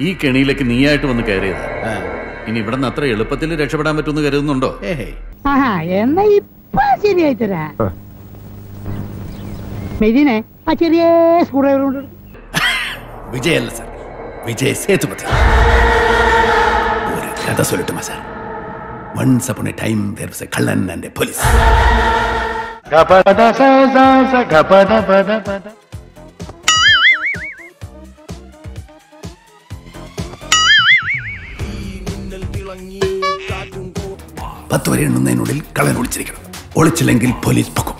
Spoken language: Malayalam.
ഈ കെണിയിലേക്ക് നീയായിട്ട് വന്ന് കയറിയത്. ഇനി ഇവിടെ നിന്ന് അത്ര എളുപ്പത്തിൽ രക്ഷപ്പെടാൻ പറ്റുമെന്ന് കരുതുന്നുണ്ടോ? എന്നാ ഇപ്പൊ ശരിയായി തരാ. മെജിനെ ആ ചെറിയ സ്ക്രൂഡ്രൈവർ കൊണ്ട് വിജയല്ല സാർ വിജയ് സേതുപതി. ഒരു കഥ സൊല്ലട്ടുമാ sir once upon a time there was a കള്ളൻ ആൻഡ് എ പോലീസ് പത്ത് വരെ എണ്ണുന്നതിനുള്ളിൽ കളൻ ഒളിച്ചിരിക്കണം. ഒളിച്ചില്ലെങ്കിൽ പോലീസ് പൊക്കും.